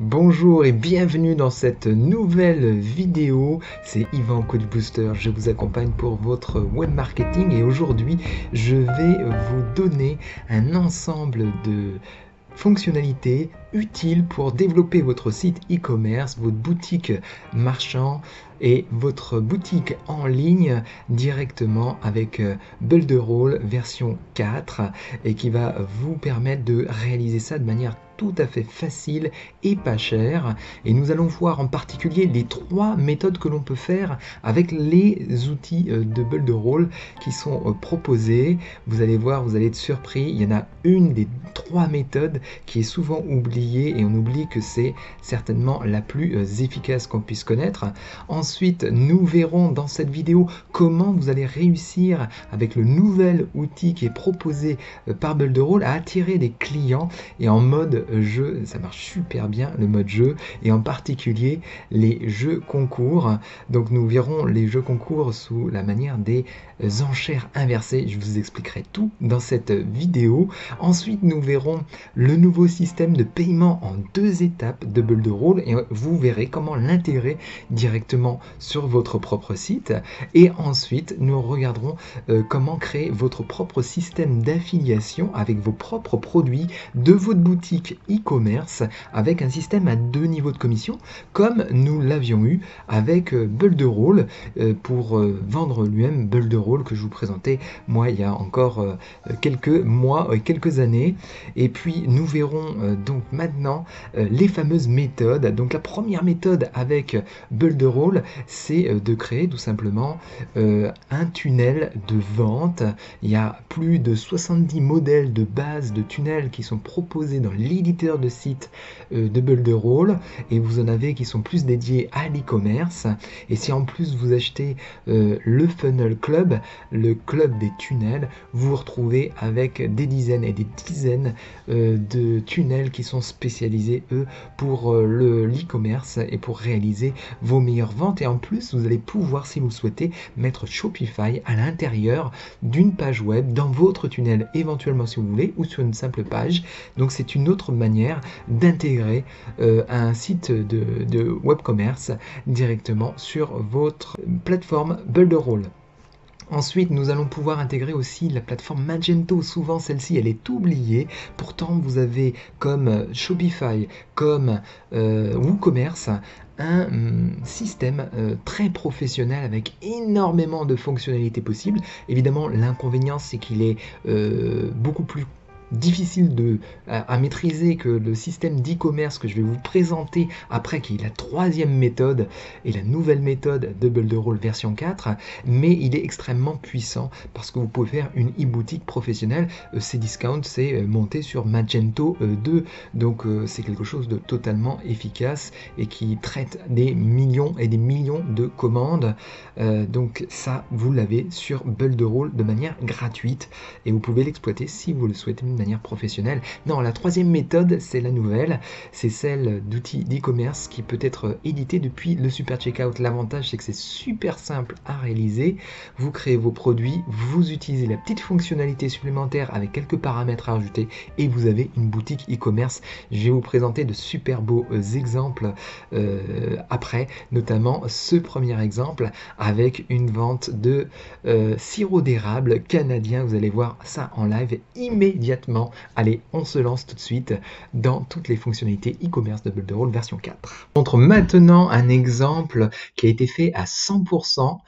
Bonjour et bienvenue dans cette nouvelle vidéo. C'est Yvan Coach Booster, je vous accompagne pour votre web marketing et aujourd'hui je vais vous donner un ensemble de fonctionnalités utiles pour développer votre site e-commerce, votre boutique marchand et votre boutique en ligne directement avec euh, Builderall version 4 et qui va vous permettre de réaliser ça de manière tout à fait facile et pas cher. Et nous allons voir en particulier les trois méthodes que l'on peut faire avec les outils euh, de Builderall qui sont euh, proposés. Vous allez voir, vous allez être surpris. Il y en a une des trois méthodes qui est souvent oubliée et on oublie que c'est certainement la plus efficace qu'on puisse connaître. Ensuite, nous verrons dans cette vidéo comment vous allez réussir avec le nouvel outil qui est proposé euh, par Builderall à attirer des clients et en mode jeu, ça marche super bien le mode jeu et en particulier les jeux concours. Donc nous verrons les jeux concours sous la manière des enchères inversées. Je vous expliquerai tout dans cette vidéo. Ensuite, nous verrons le nouveau système de paiement en deux étapes de Builderall et vous verrez comment l'intégrer directement sur votre propre site. Et ensuite, nous regarderons euh, comment créer votre propre système d'affiliation avec vos propres produits de votre boutique e-commerce avec un système à deux niveaux de commission, comme nous l'avions eu avec euh, Builderall euh, pour vendre lui-même Builderall que je vous présentais moi il y a encore quelques mois et quelques années. Et puis nous verrons donc maintenant les fameuses méthodes. Donc la première méthode avec Builderall, c'est euh, de créer tout simplement euh, un tunnel de vente. Il y a plus de 70 modèles de base de tunnels qui sont proposés dans de site euh, de Builderall et vous en avez qui sont plus dédiés à l'e-commerce. Et si en plus vous achetez le Funnel Club, le club des tunnels, vous vous retrouvez avec des dizaines et des dizaines de tunnels qui sont spécialisés eux pour le l'e-commerce et pour réaliser vos meilleures ventes et en plus vous allez pouvoir si vous souhaitez mettre Shopify à l'intérieur d'une page web dans votre tunnel éventuellement si vous voulez ou sur une simple page donc c'est une autre manière d'intégrer euh, un site de, web commerce directement sur votre plateforme Builderall. Ensuite, nous allons pouvoir intégrer aussi la plateforme Magento. Souvent, celle-ci, elle est oubliée. Pourtant, vous avez comme Shopify, comme euh, WooCommerce, un hum, système euh, très professionnel avec énormément de fonctionnalités possibles. Évidemment, l'inconvénient, c'est qu'il est, beaucoup plus difficile de, à, maîtriser que le système d'e-commerce que je vais vous présenter après, qui est la troisième méthode et la nouvelle méthode de Builderall version 4, mais il est extrêmement puissant parce que vous pouvez faire une e-boutique professionnelle. Euh, ces discounts, c'est euh, monté sur Magento 2, euh, donc c'est quelque chose de totalement efficace et qui traite des millions et des millions de commandes. donc ça, vous l'avez sur Builderall de manière gratuite et vous pouvez l'exploiter si vous le souhaitez professionnelle. Non, la troisième méthode, c'est la nouvelle, c'est celle d'outils d'e-commerce qui peut être édité depuis le Super Checkout. L'avantage, c'est que c'est super simple à réaliser. Vous créez vos produits, vous utilisez la petite fonctionnalité supplémentaire avec quelques paramètres à ajouter et vous avez une boutique e-commerce. Je vais vous présenter de super beaux euh, exemples euh, après, notamment ce premier exemple avec une vente de euh, sirop d'érable canadien. Vous allez voir ça en live immédiatement Allez, on se lance tout de suite dans toutes les fonctionnalités e-commerce de Builderall version 4. Je montre maintenant un exemple qui a été fait à 100%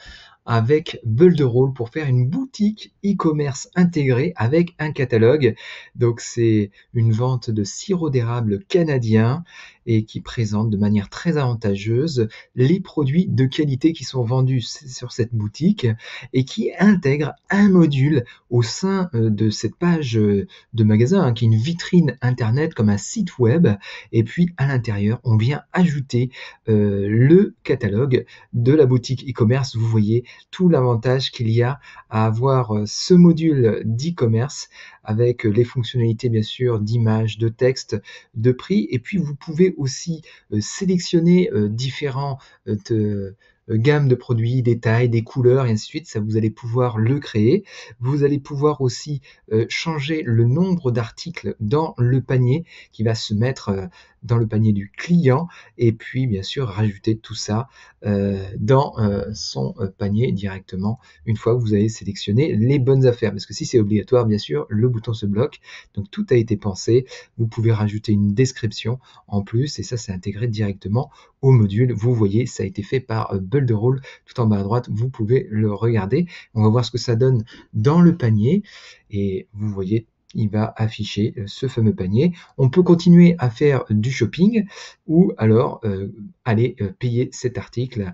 avec Builderall pour faire une boutique e-commerce intégrée avec un catalogue. Donc c'est une vente de sirop d'érable canadien et qui présente de manière très avantageuse les produits de qualité qui sont vendus sur cette boutique et qui intègre un module au sein euh, de cette page euh, de magasin hein, qui est une vitrine internet comme un site web et puis à l'intérieur on vient ajouter euh, le catalogue de la boutique e-commerce vous voyez tout l'avantage qu'il y a à avoir ce module d'e-commerce avec les fonctionnalités bien sûr d'image, de texte, de prix et puis vous pouvez aussi euh, sélectionner euh, différents euh, gammes de produits, des tailles, des couleurs et ainsi de suite, ça vous allez pouvoir le créer. Vous allez pouvoir aussi changer le nombre d'articles dans le panier qui va se mettre dans le panier du client et puis bien sûr rajouter tout ça euh, dans euh, son euh, panier directement une fois que vous avez sélectionné les bonnes affaires. Parce que si c'est obligatoire, bien sûr, le bouton se bloque. Donc tout a été pensé. Vous pouvez rajouter une description en plus et ça c'est intégré directement au module. Vous voyez, ça a été fait par Builderall tout en bas à droite. Vous pouvez le regarder. On va voir ce que ça donne dans le panier et vous voyez il va afficher euh, ce fameux panier. On peut continuer à faire du shopping ou alors euh, aller euh, payer cet article.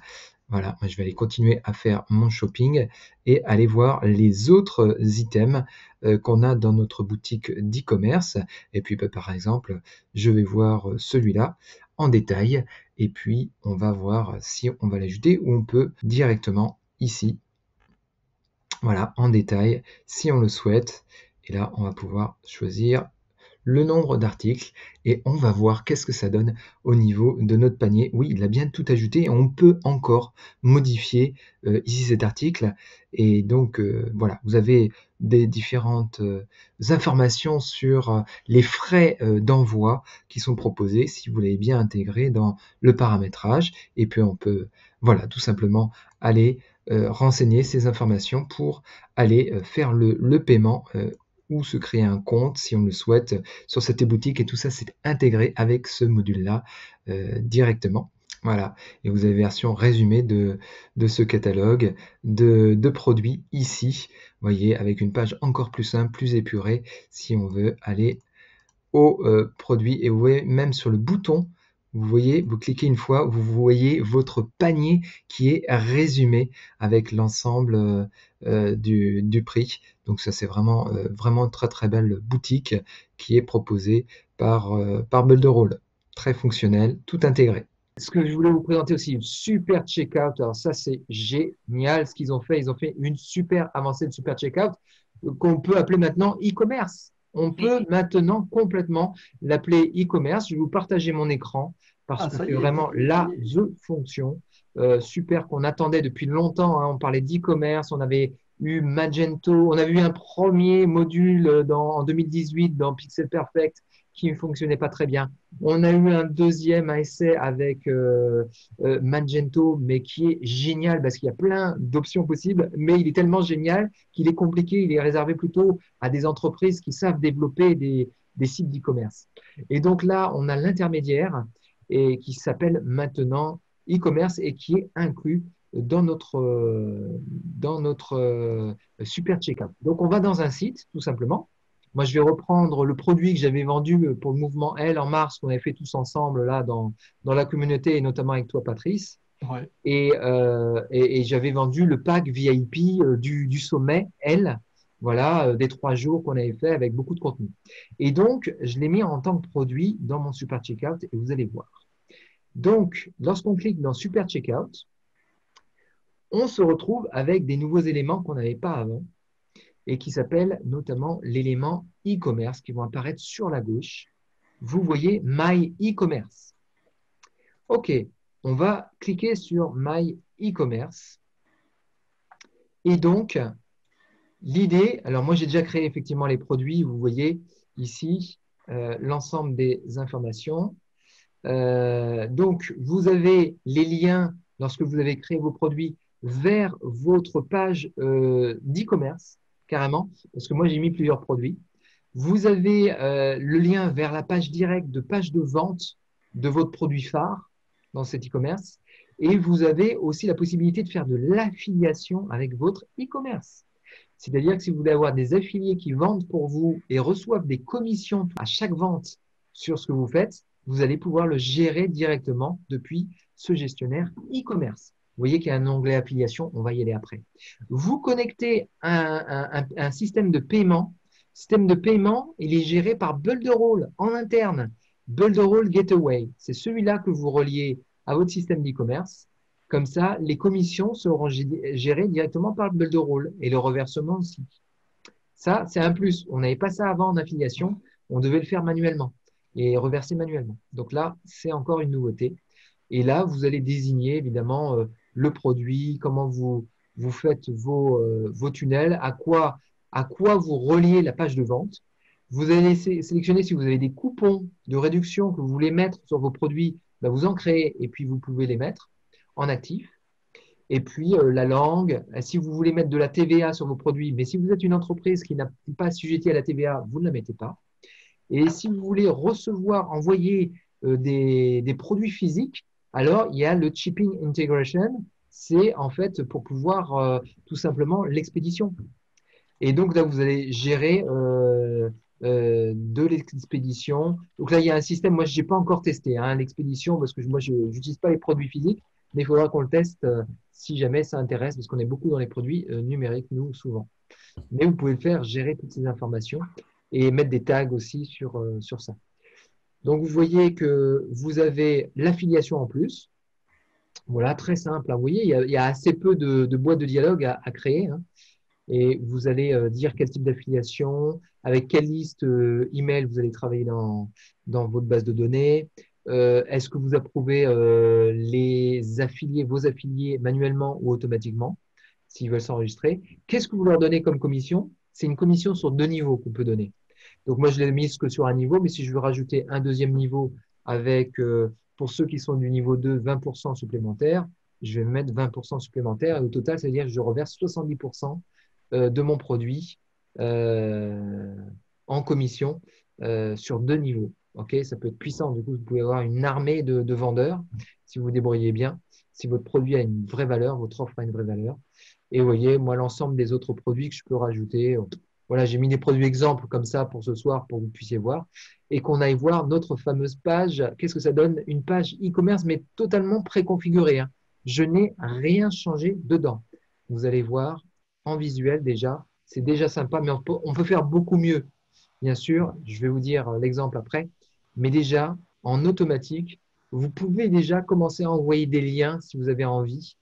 Voilà, je vais aller continuer à faire mon shopping et aller voir les autres items qu'on a dans notre boutique d'e-commerce. Et puis, bah, par exemple, je vais voir celui-là en détail et puis on va voir si on va l'ajouter ou on peut directement ici, voilà, en détail, si on le souhaite. Et là, on va pouvoir choisir le nombre d'articles et on va voir qu'est-ce que ça donne au niveau de notre panier. Oui, il a bien tout ajouté et on peut encore modifier euh, ici cet article. Et donc euh, voilà, vous avez des différentes euh, informations sur les frais d'envoi qui sont proposés si vous l'avez bien intégré dans le paramétrage. Et puis on peut voilà tout simplement aller renseigner ces informations pour aller faire le, le paiement se créer un compte si on le souhaite sur cette boutique et tout ça c'est intégré avec ce module là euh, directement. Voilà, et vous avez version résumée de, ce catalogue de, produits ici, voyez, avec une page encore plus simple, plus épurée, si on veut aller au euh, produit. Et vous voyez, même sur le bouton, vous voyez, vous cliquez une fois, vous voyez votre panier qui est résumé avec l'ensemble euh, euh, du, prix. Donc ça c'est vraiment euh, vraiment très très belle boutique qui est proposée par par Builderall. Très fonctionnel, tout intégré. Ce que je voulais vous présenter aussi, une super checkout. Alors ça c'est génial ce qu'ils ont fait. Ils ont fait une super avancée de super checkout qu'on peut appeler maintenant e-commerce. On peut maintenant complètement l'appeler e-commerce. Je vais vous partager mon écran parce ah, que c'est vraiment la fonction euh, super qu'on attendait depuis longtemps. Hein. On parlait d'e-commerce, on avait eu Magento, on avait eu un premier module en 2018 dans Pixel Perfect qui ne fonctionnait pas très bien. On a eu un deuxième essai avec euh, euh, Magento, mais qui est génial parce qu'il y a plein d'options possibles, mais il est tellement génial qu'il est compliqué, il est réservé plutôt à des entreprises qui savent développer des, sites d'e-commerce. Et donc là, on a l'intermédiaire qui s'appelle maintenant e-commerce et qui est inclus dans notre, dans notre euh, super checkout. Donc, on va dans un site, tout simplement. Moi, je vais reprendre le produit que j'avais vendu pour le mouvement L en mars, qu'on avait fait tous ensemble là dans, dans la communauté et notamment avec toi, Patrice. Et, euh, et, et j'avais vendu le pack VIP euh, du, du sommet L, voilà, des trois jours qu'on avait fait avec beaucoup de contenu. Et donc, je l'ai mis en tant que produit dans mon super checkout et vous allez voir. Donc, lorsqu'on clique dans Super Checkout, on se retrouve avec des nouveaux éléments qu'on n'avait pas avant et qui s'appellent notamment l'élément e-commerce qui vont apparaître sur la gauche. Vous voyez My e-commerce. OK, on va cliquer sur My e-commerce. Et donc, l'idée, alors moi j'ai déjà créé effectivement les produits, vous voyez ici euh, l'ensemble des informations. Euh, donc, vous avez les liens lorsque vous avez créé vos produits vers votre page euh, d'e-commerce, carrément, parce que moi j'ai mis plusieurs produits. Vous avez euh, le lien vers la page directe de page de vente de votre produit phare dans cet e-commerce. Et vous avez aussi la possibilité de faire de l'affiliation avec votre e-commerce. C'est-à-dire que si vous voulez avoir des affiliés qui vendent pour vous et reçoivent des commissions à chaque vente sur ce que vous faites, vous allez pouvoir le gérer directement depuis ce gestionnaire e-commerce. Vous voyez qu'il y a un onglet affiliation, on va y aller après. Vous connectez un, système de paiement. Système de paiement, il est géré par Builderall en interne. Builderall Gateway, c'est celui-là que vous reliez à votre système d'e-commerce. Comme ça, les commissions seront gérées directement par Builderall et le reversement aussi. Ça, c'est un plus. On n'avait pas ça avant en affiliation. On devait le faire manuellement et reverser manuellement. Donc là, c'est encore une nouveauté. Et là, vous allez désigner évidemment euh, le produit, comment vous, vous faites vos, euh, vos tunnels, à quoi, à quoi vous reliez la page de vente. Vous allez sélectionner si vous avez des coupons de réduction que vous voulez mettre sur vos produits, bah, vous en créez et puis vous pouvez les mettre en actif. Et puis euh, la langue, si vous voulez mettre de la TVA sur vos produits, mais si vous êtes une entreprise qui n'a pas assujetti à la TVA, vous ne la mettez pas. Et si vous voulez recevoir, envoyer euh, des, produits physiques, alors il y a le shipping integration. C'est en fait pour pouvoir euh, tout simplement l'expédition. Et donc là, vous allez gérer de l'expédition. Donc là, il y a un système, moi, je n'ai pas encore testé hein, l'expédition parce que moi, je n'utilise pas les produits physiques, mais il faudra qu'on le teste si jamais ça intéresse, parce qu'on est beaucoup dans les produits euh, numériques, nous, souvent. Mais vous pouvez faire, gérer toutes ces informations et mettre des tags aussi euh, sur ça. Donc, vous voyez que vous avez l'affiliation en plus. Voilà, très simple. Hein. Vous voyez, il y, a, assez peu de, boîtes de dialogue à, créer. Hein. Et vous allez euh, dire quel type d'affiliation, avec quelle liste email vous allez travailler dans, dans votre base de données, euh, est-ce que vous approuvez euh, les affiliés, vos affiliés manuellement ou automatiquement, s'ils veulent s'enregistrer? Qu'est-ce que vous leur donnez comme commission? C'est une commission sur deux niveaux qu'on peut donner. Donc moi, je l'ai mise que sur un niveau, mais si je veux rajouter un deuxième niveau avec, euh, pour ceux qui sont du niveau 2, 20% supplémentaire, je vais mettre 20% supplémentaire. Et au total, ça veut dire que je reverse 70% de mon produit en commission sur deux niveaux. Ok, ça peut être puissant. Du coup, vous pouvez avoir une armée de, vendeurs si vous vous débrouillez bien. Si votre produit a une vraie valeur, votre offre a une vraie valeur. Et vous voyez, moi, l'ensemble des autres produits que je peux rajouter. Voilà, j'ai mis des produits exemples comme ça pour ce soir pour que vous puissiez voir. Et qu'on aille voir notre fameuse page. Qu'est-ce que ça donne? Une page e-commerce, mais totalement préconfigurée. Hein. Je n'ai rien changé dedans. Vous allez voir en visuel déjà. C'est déjà sympa, mais on peut faire beaucoup mieux. Bien sûr, je vais vous dire l'exemple après. Mais déjà, en automatique, vous pouvez déjà commencer à envoyer des liens si vous avez envie.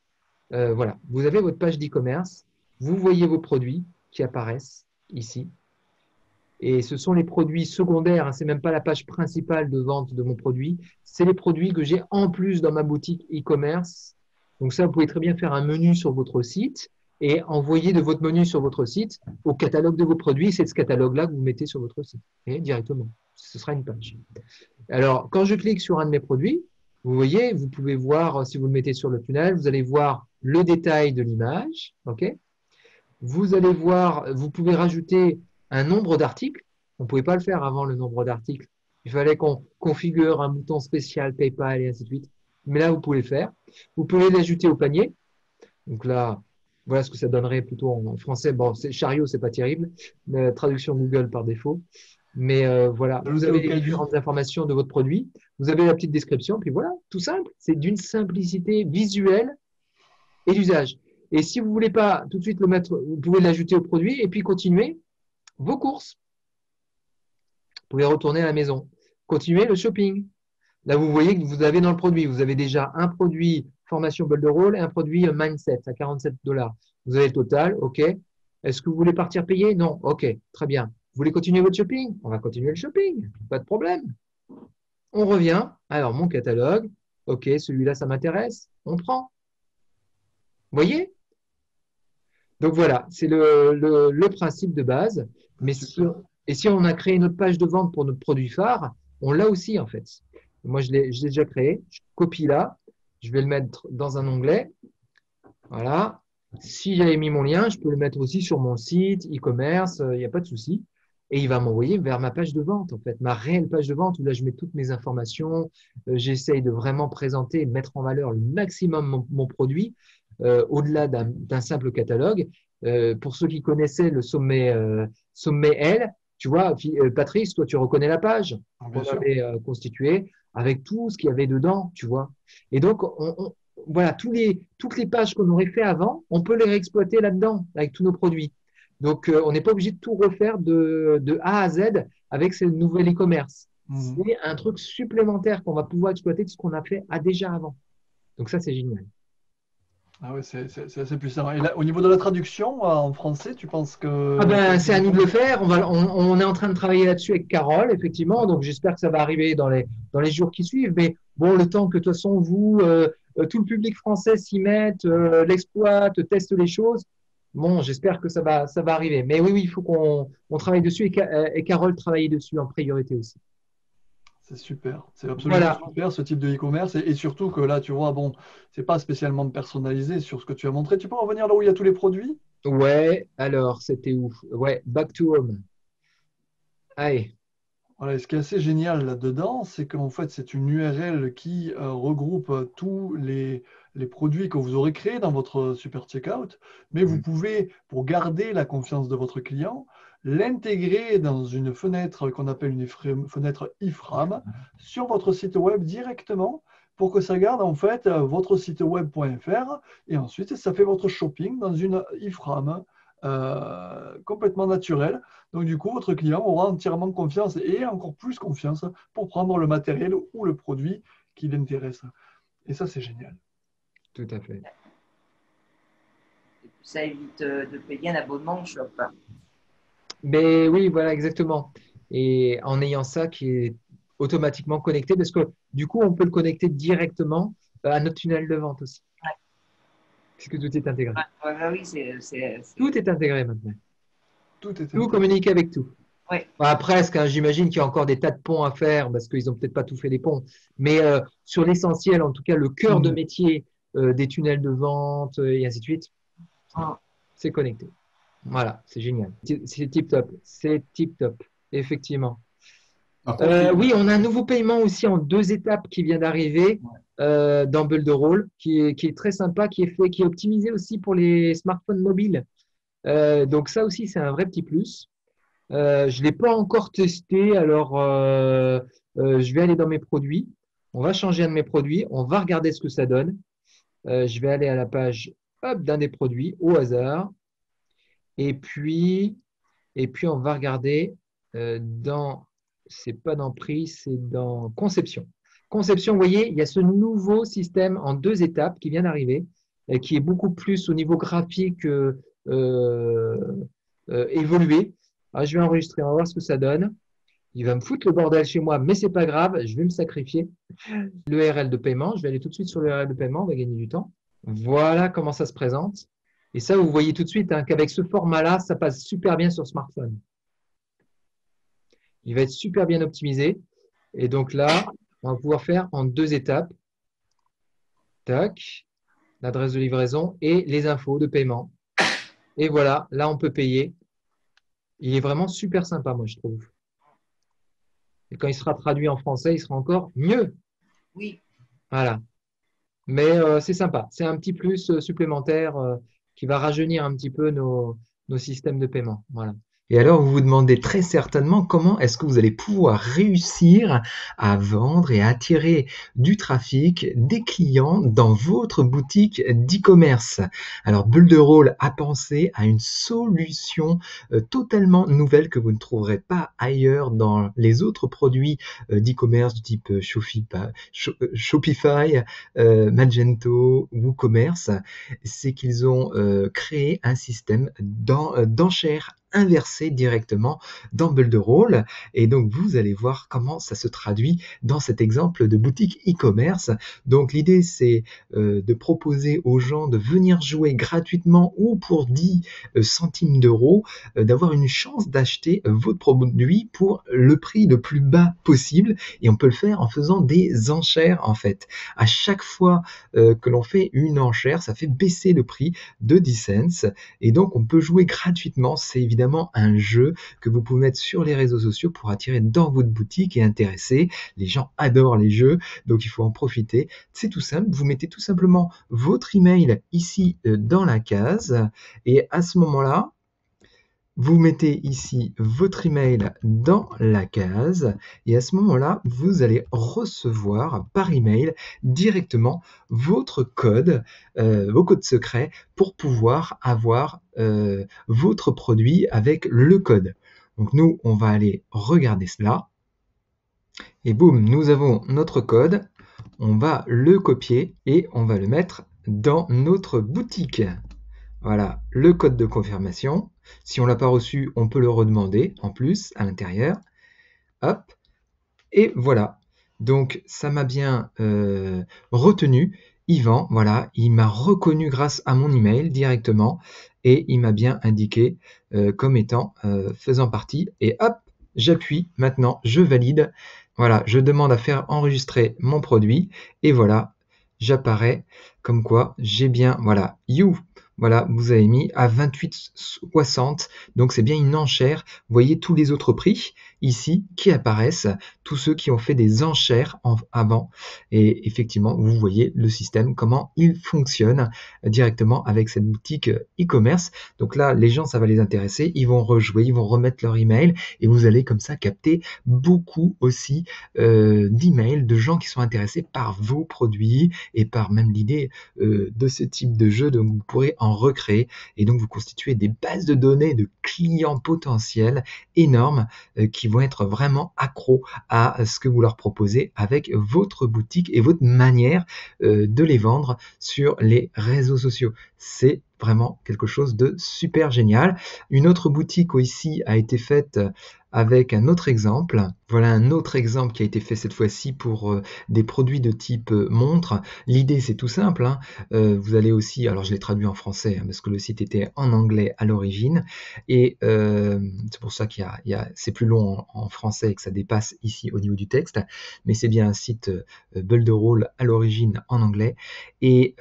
Euh, voilà, vous avez votre page d'e-commerce, vous voyez vos produits qui apparaissent ici. Et ce sont les produits secondaires, hein, ce n'est même pas la page principale de vente de mon produit, c'est les produits que j'ai en plus dans ma boutique e-commerce. Donc ça, vous pouvez très bien faire un menu sur votre site et envoyer de votre menu sur votre site au catalogue de vos produits. C'est ce catalogue-là que vous mettez sur votre site et directement ce sera une page. Alors, quand je clique sur un de mes produits, vous voyez, vous pouvez voir, si vous le mettez sur le tunnel, vous allez voir le détail de l'image. ok? Vous allez voir, vous pouvez rajouter un nombre d'articles. On ne pouvait pas le faire avant le nombre d'articles. Il fallait qu'on configure un bouton spécial PayPal et ainsi de suite. Mais là, vous pouvez le faire. Vous pouvez l'ajouter au panier. Donc là, voilà ce que ça donnerait plutôt en français. Bon, chariot, c'est pas terrible. Mais traduction Google par défaut. Mais euh, voilà, vous avez les différentes informations de votre produit, vous avez la petite description, puis voilà, tout simple. C'est d'une simplicité visuelle et d'usage. Et si vous ne voulez pas tout de suite le mettre, vous pouvez l'ajouter au produit et puis continuer vos courses. Vous pouvez retourner à la maison. Continuer le shopping. Là, vous voyez que vous avez dans le produit, vous avez déjà un produit formation de Roll et un produit mindset à 47 dollars. Vous avez le total, OK. Est-ce que vous voulez partir payer? Non, OK, très bien. Vous voulez continuer votre shopping? On va continuer le shopping, pas de problème. On revient. Alors, mon catalogue, OK, celui-là, ça m'intéresse. On prend. Vous voyez? Donc voilà, c'est le, principe de base. Mais et si on a créé notre page de vente pour notre produit phare, on l'a aussi en fait. Moi, je l'ai déjà créé. Je copie là. Je vais le mettre dans un onglet. Voilà. Si j'avais mis mon lien, je peux le mettre aussi sur mon site, e-commerce, il n'y a pas de souci et il va m'envoyer vers ma page de vente, en fait, ma réelle page de vente où là, je mets toutes mes informations, euh, j'essaye de vraiment présenter et mettre en valeur le maximum mon, produit euh, au-delà d'un simple catalogue. Euh, pour ceux qui connaissaient le sommet, sommet L, tu vois, Patrice, toi, tu reconnais la page ah, qu'on avait constituée avec tout ce qu'il y avait dedans, tu vois. Et donc, voilà, tous les, toutes les pages qu'on aurait fait avant, on peut les réexploiter là-dedans avec tous nos produits. Donc, euh, on n'est pas obligé de tout refaire de, A à Z avec ce nouvel e-commerce. Mhm. C'est un truc supplémentaire qu'on va pouvoir exploiter de ce qu'on a fait à déjà avant. Donc, ça, c'est génial. Ah oui, c'est assez puissant. Et au niveau de la traduction en français, tu penses que. Ah ben, c'est à nous de le faire. On, va, on, est en train de travailler là-dessus avec Carole, effectivement. Donc, j'espère que ça va arriver dans les, dans les jours qui suivent. Mais bon, le temps que, de toute façon, vous, euh, euh, tout le public français s'y mette, l'exploite, teste les choses, Bon, j'espère que ça va, ça va arriver. Mais oui, oui, il faut qu'on on travaille dessus et, euh, et Carole travaille dessus en priorité aussi. C'est super, c'est absolument Voilà. super ce type de e-commerce et, et surtout que là, tu vois, bon, c'est pas spécialement personnalisé sur ce que tu as montré. Tu peux revenir là où il y a tous les produits? Ouais, alors, c'était où? Ouais, back to home. Allez, Voilà, et ce qui est assez génial là-dedans, c'est qu'en fait, c'est une URL qui euh, regroupe tous les, les produits que vous aurez créés dans votre super checkout, mais vous Mm. pouvez, pour garder la confiance de votre client, l'intégrer dans une fenêtre qu'on appelle une fenêtre iframe sur votre site web directement pour que ça garde en fait votre site web.fr et ensuite ça fait votre shopping dans une iframe euh, complètement naturelle. Donc du coup, votre client aura entièrement confiance et encore plus confiance pour prendre le matériel ou le produit qui l'intéresse. Et ça, c'est génial. tout à fait. Ça évite euh, de payer un abonnement au shop. Mais oui, voilà, exactement. Et en ayant ça qui est automatiquement connecté, parce que du coup, on peut le connecter directement euh, à notre tunnel de vente aussi. Ouais. Puisque tout est intégré. Ouais, ouais, oui, c'est. c'est- c'est- Tout est intégré maintenant. Tout est Tout communique avec tout. Ouais. Bah, presque, hein, j'imagine qu'il y a encore des tas de ponts à faire parce qu'ils n'ont peut-être pas tout fait les ponts. Mais euh, sur l'essentiel, en tout cas, le cœur de Mm. métier euh, des tunnels de vente euh, et ainsi de suite, c'est connecté. Voilà, c'est génial. C'est tip top. C'est tip top, effectivement. Euh, oui, on a un nouveau paiement aussi en deux étapes qui vient d'arriver euh, dans Builderall, qui est, qui est très sympa, qui est fait, qui est optimisé aussi pour les smartphones mobiles. Euh, donc ça aussi, c'est un vrai petit plus. Je ne l'ai pas encore testé, alors je vais aller dans mes produits. On va changer un de mes produits, on va regarder ce que ça donne. Je vais aller à la page d'un des produits au hasard. Et puis, et puis on va regarder euh, dans, c'est pas dans prix, c'est dans conception. Conception, vous voyez, il y a ce nouveau système en deux étapes qui vient d'arriver, euh, qui est beaucoup plus au niveau graphique euh, évolué. Alors, je vais enregistrer, on va voir ce que ça donne. Il va me foutre le bordel chez moi, mais c'est pas grave, je vais me sacrifier. L'URL de paiement, je vais aller tout de suite sur l'URL de paiement, on va gagner du temps. Voilà comment ça se présente. Et ça, vous voyez tout de suite hein, qu'avec ce format-là, ça passe super bien sur smartphone. Il va être super bien optimisé. Et donc là, on va pouvoir faire en deux étapes. Tac, l'adresse de livraison et les infos de paiement. Et voilà, là, on peut payer. Il est vraiment super sympa, moi, je trouve. Et quand il sera traduit en français, il sera encore mieux. Oui, Voilà. Mais euh, c'est sympa. C'est un petit plus euh, supplémentaire euh, qui va rajeunir un petit peu nos, nos systèmes de paiement. Voilà. Et alors, vous vous demandez très certainement comment est-ce que vous allez pouvoir réussir à vendre et à attirer du trafic, des clients dans votre boutique d'e-commerce. Alors, Builderall a pensé à une solution euh, totalement nouvelle que vous ne trouverez pas ailleurs dans les autres produits euh, d'e-commerce du type euh, euh, Shopify, Magento, WooCommerce. C'est qu'ils ont créé un système d'en- d'enchères inversé directement dans Builderall. Et donc, vous allez voir comment ça se traduit dans cet exemple de boutique e-commerce. Donc, l'idée, c'est euh, de proposer aux gens de venir jouer gratuitement ou pour 10 euh, centimes d'euros, euh, d'avoir une chance d'acheter votre produit pour le prix le plus bas possible. Et on peut le faire en faisant des enchères, en fait. À chaque fois que l'on fait une enchère, ça fait baisser le prix de 10 cents. Et donc, on peut jouer gratuitement. C'est évidemment un jeu que vous pouvez mettre sur les réseaux sociaux pour attirer dans votre boutique et intéresser. Les gens adorent les jeux, donc il faut en profiter. C'est tout simple. Vous mettez tout simplement votre email ici euh, dans la case et à ce moment-là, vous mettez ici votre email dans la case et à ce moment-là, vous allez recevoir par email directement votre code, euh, vos codes secrets pour pouvoir avoir euh, votre produit avec le code. Donc nous, on va aller regarder cela. Et boum, nous avons notre code. On va le copier et on va le mettre dans notre boutique. Voilà, le code de confirmation. Si on l'a pas reçu, on peut le redemander en plus à l'intérieur. Hop. Et voilà. Donc ça m'a bien euh, retenu. Yvan, voilà, il m'a reconnu grâce à mon email directement et il m'a bien indiqué euh, comme étant euh, faisant partie. Et hop, j'appuie maintenant, je valide. Voilà, je demande à faire enregistrer mon produit et voilà, j'apparais comme quoi j'ai bien, voilà, you, voilà, vous avez mis à 28,60. Donc c'est bien une enchère. Vous voyez tous les autres prix ici qui apparaissent, tous ceux qui ont fait des enchères en, avant. Et effectivement, vous voyez le système, comment il fonctionne directement avec cette boutique e-commerce. Donc là, les gens, ça va les intéresser. Ils vont rejouer, ils vont remettre leur email et vous allez comme ça capter beaucoup aussi euh, d'emails de gens qui sont intéressés par vos produits et par même l'idée euh, de ce type de jeu. Donc vous pourrez en recréer et donc vous constituez des bases de données de clients potentiels énormes euh, qui vont être vraiment accros à ce que vous leur proposez avec votre boutique et votre manière euh, de les vendre sur les réseaux sociaux. C'est vraiment quelque chose de super génial. Une autre boutique ici a été faite avec un autre exemple. Voilà un autre exemple qui a été fait cette fois-ci pour euh, des produits de type euh, montre. L'idée c'est tout simple. Hein. Euh, vous allez aussi, alors je l'ai traduit en français hein, parce que le site était en anglais à l'origine et c'est pour ça qu'il y a, c'est plus long en, français et que ça dépasse ici au niveau du texte. Mais c'est bien un site Builderall à l'origine en anglais. Et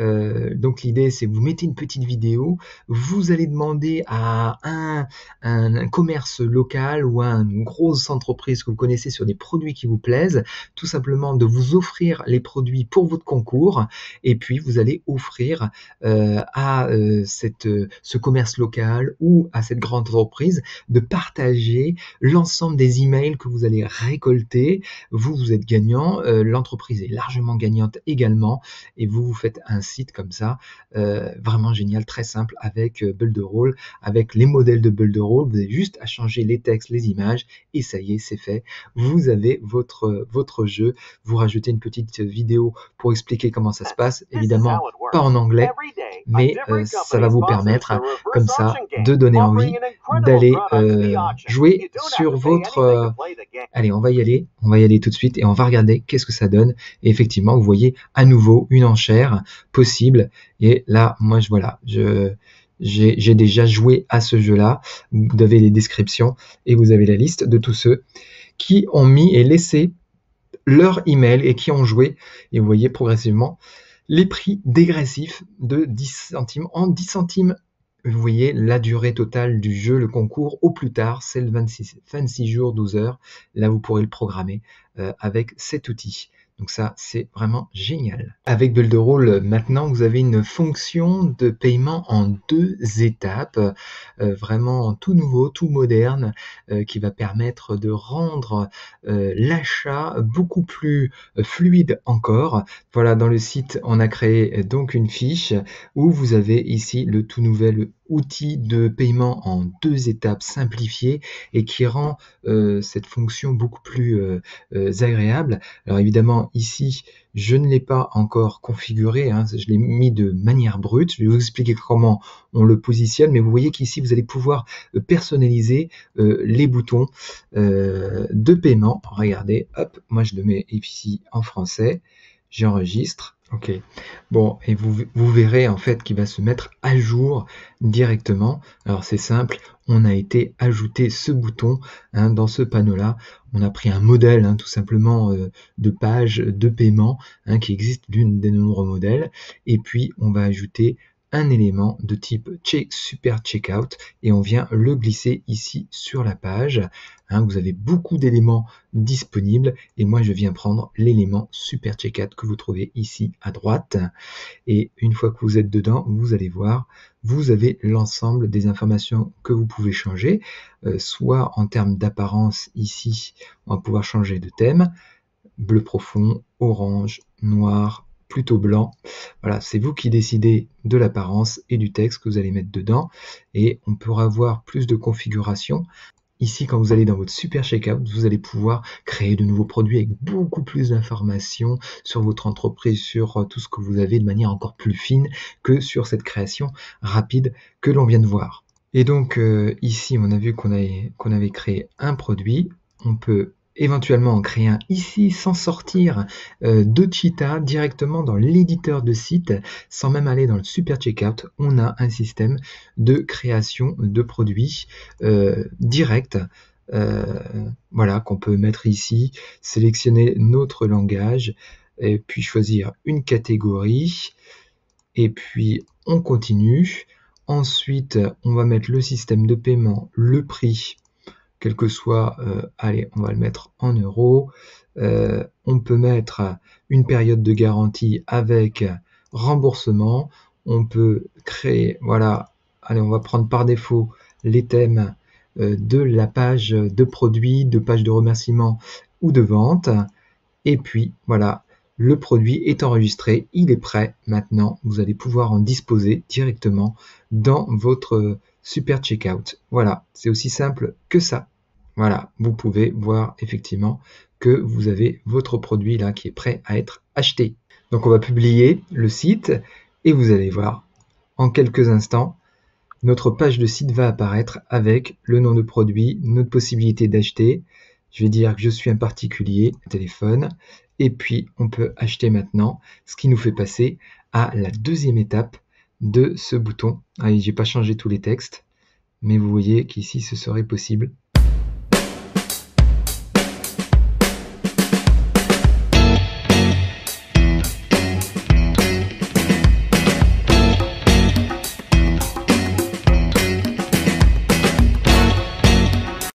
donc l'idée c'est vous mettez une petite vidéo, vous allez demander à un, un commerce local ou un une grosse entreprise que vous connaissez sur des produits qui vous plaisent, tout simplement de vous offrir les produits pour votre concours et puis vous allez offrir euh, à euh, cette, ce commerce local ou à cette grande entreprise de partager l'ensemble des emails que vous allez récolter. Vous, vous êtes gagnant, euh, l'entreprise est largement gagnante également et vous vous faites un site comme ça, vraiment génial, très simple avec Builderall, avec les modèles de Builderall. Vous avez juste à changer les textes, les images et ça y est, c'est fait. Vous avez votre, votre jeu. Vous rajoutez une petite vidéo pour expliquer comment ça se passe. Évidemment, pas en anglais, mais euh, ça va vous permettre, comme ça, de donner envie d'aller euh, jouer sur votre... Euh, allez, on va y aller. On va y aller tout de suite et on va regarder qu'est-ce que ça donne. Et effectivement, vous voyez à nouveau une enchère possible. Et là, moi, je voilà, je j'ai déjà joué à ce jeu-là. Vous avez les descriptions et vous avez la liste de tous ceux qui ont mis et laissé leur email et qui ont joué. Et vous voyez progressivement les prix dégressifs de 10 centimes en 10 centimes. Vous voyez la durée totale du jeu, le concours, au plus tard, c'est le 26, 26 jours, 12 heures. Là, vous pourrez le programmer euh, avec cet outil. Donc ça, c'est vraiment génial. Avec Builderall, maintenant, vous avez une fonction de paiement en deux étapes, euh, vraiment tout nouveau, tout moderne, euh, qui va permettre de rendre euh, l'achat beaucoup plus fluide encore. Voilà, dans le site, on a créé donc une fiche où vous avez ici le tout nouvel outil de paiement en deux étapes simplifiées et qui rend cette fonction beaucoup plus agréable. Alors évidemment, ici, je ne l'ai pas encore configuré, hein, je l'ai mis de manière brute. Je vais vous expliquer comment on le positionne, mais vous voyez qu'ici, vous allez pouvoir euh, personnaliser euh, les boutons euh, de paiement. Regardez, hop, moi je le mets ici en français, j'enregistre. Ok. Bon, et vous, vous verrez en fait qu'il va se mettre à jour directement. Alors c'est simple, on a été ajouter ce bouton hein, dans ce panneau-là. On a pris un modèle hein, tout simplement euh, de page de paiement hein, qui existe d'une des nombreux modèles. Et puis on va ajouter un élément de type check, super checkout et on vient le glisser ici sur la page. Hein, vous avez beaucoup d'éléments disponibles et moi je viens prendre l'élément super checkout que vous trouvez ici à droite. Et une fois que vous êtes dedans vous allez voir vous avez l'ensemble des informations que vous pouvez changer. Euh, soit en termes d'apparence ici on va pouvoir changer de thème. Bleu profond orange noir plutôt blanc. Voilà, c'est vous qui décidez de l'apparence et du texte que vous allez mettre dedans. Et on pourra avoir plus de configuration. Ici, quand vous allez dans votre super checkout, vous allez pouvoir créer de nouveaux produits avec beaucoup plus d'informations sur votre entreprise, sur euh, tout ce que vous avez de manière encore plus fine que sur cette création rapide que l'on vient de voir. Et donc euh, ici, on a vu qu'on avait créé un produit. On peut éventuellement en créer un ici sans sortir euh, de Cheetah directement dans l'éditeur de site sans même aller dans le super checkout. On a un système de création de produits euh, direct. Euh, voilà qu'on peut mettre ici, sélectionner notre langage et puis choisir une catégorie et puis on continue. Ensuite, on va mettre le système de paiement, le prix quel que soit, euh, allez, on va le mettre en euros. Euh, on peut mettre une période de garantie avec remboursement. On peut créer, voilà, allez, on va prendre par défaut les thèmes euh, de la page de produit, de page de remerciement ou de vente. Et puis, voilà, le produit est enregistré, il est prêt. Maintenant, vous allez pouvoir en disposer directement dans votre super checkout. Voilà, c'est aussi simple que ça. Voilà, vous pouvez voir effectivement que vous avez votre produit là qui est prêt à être acheté. Donc on va publier le site et vous allez voir en quelques instants notre page de site va apparaître avec le nom de produit, notre possibilité d'acheter. Je vais dire que je suis un particulier, téléphone, et puis on peut acheter maintenant, ce qui nous fait passer à la deuxième étape de ce bouton. Allez, j'ai pas changé tous les textes, mais vous voyez qu'ici ce serait possible